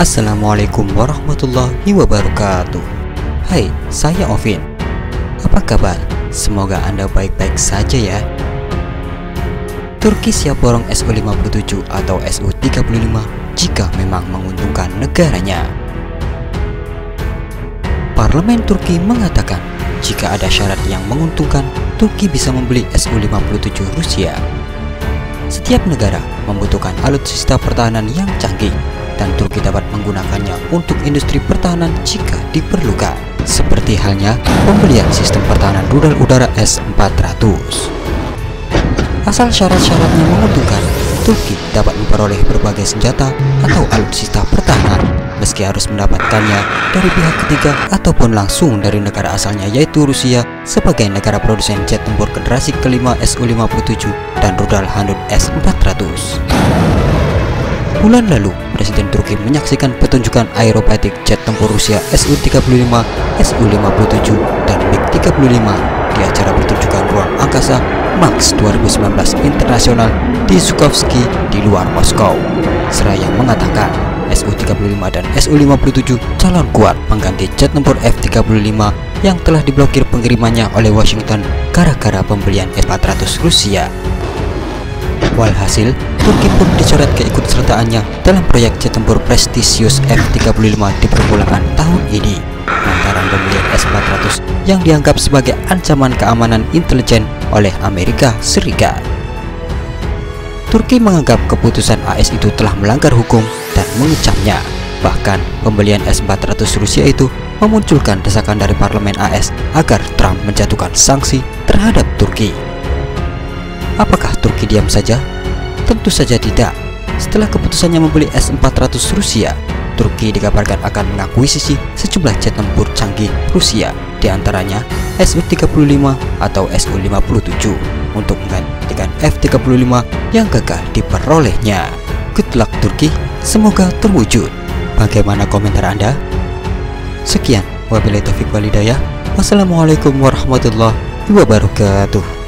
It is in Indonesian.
Assalamualaikum warahmatullahi wabarakatuh. Hai, saya Ovin. Apa kabar? Semoga Anda baik-baik saja ya. Turki siap borong SU-57 atau SU-35 jika memang menguntungkan negaranya. Parlemen Turki mengatakan jika ada syarat yang menguntungkan, Turki bisa membeli SU-57 Rusia. Setiap negara membutuhkan alutsista pertahanan yang canggih Turki dapat menggunakannya untuk industri pertahanan jika diperlukan seperti halnya pembelian sistem pertahanan rudal udara S-400 asal syarat-syaratnya menguntungkan Turki dapat memperoleh berbagai senjata atau alutsista pertahanan meski harus mendapatkannya dari pihak ketiga ataupun langsung dari negara asalnya yaitu Rusia sebagai negara produsen jet tempur generasi kelima Su-57 dan rudal Hanut S-400. Bulan lalu, Presiden Turki menyaksikan pertunjukan aerobatik jet tempur Rusia Su-35, Su-57, dan MiG-35 di acara pertunjukan ruang angkasa MAX 2019 Internasional di Sukovsky di luar Moskow. Seraya mengatakan Su-35 dan Su-57 calon kuat pengganti jet tempur F-35 yang telah diblokir pengirimannya oleh Washington gara-gara pembelian S-400 Rusia. Walhasil, Turki pun dicoret keikutsertaannya dalam proyek jet tempur prestisius F-35 di permulaan tahun ini lantaran pembelian S-400 yang dianggap sebagai ancaman keamanan intelijen oleh Amerika Serikat. Turki menganggap keputusan AS itu telah melanggar hukum dan mengecamnya. Bahkan, pembelian S-400 Rusia itu memunculkan desakan dari parlemen AS agar Trump menjatuhkan sanksi terhadap Turki. Apakah Turki diam saja? Tentu saja tidak. Setelah keputusannya membeli S-400 Rusia, Turki dikabarkan akan mengakuisisi sejumlah jet tempur canggih Rusia, di antaranya Su-35 atau Su-57 untuk menggantikan F-35 yang gagal diperolehnya. Good luck Turki, semoga terwujud. Bagaimana komentar Anda? Sekian, wabillahi taufiq walhidayah. Wassalamualaikum warahmatullahi wabarakatuh.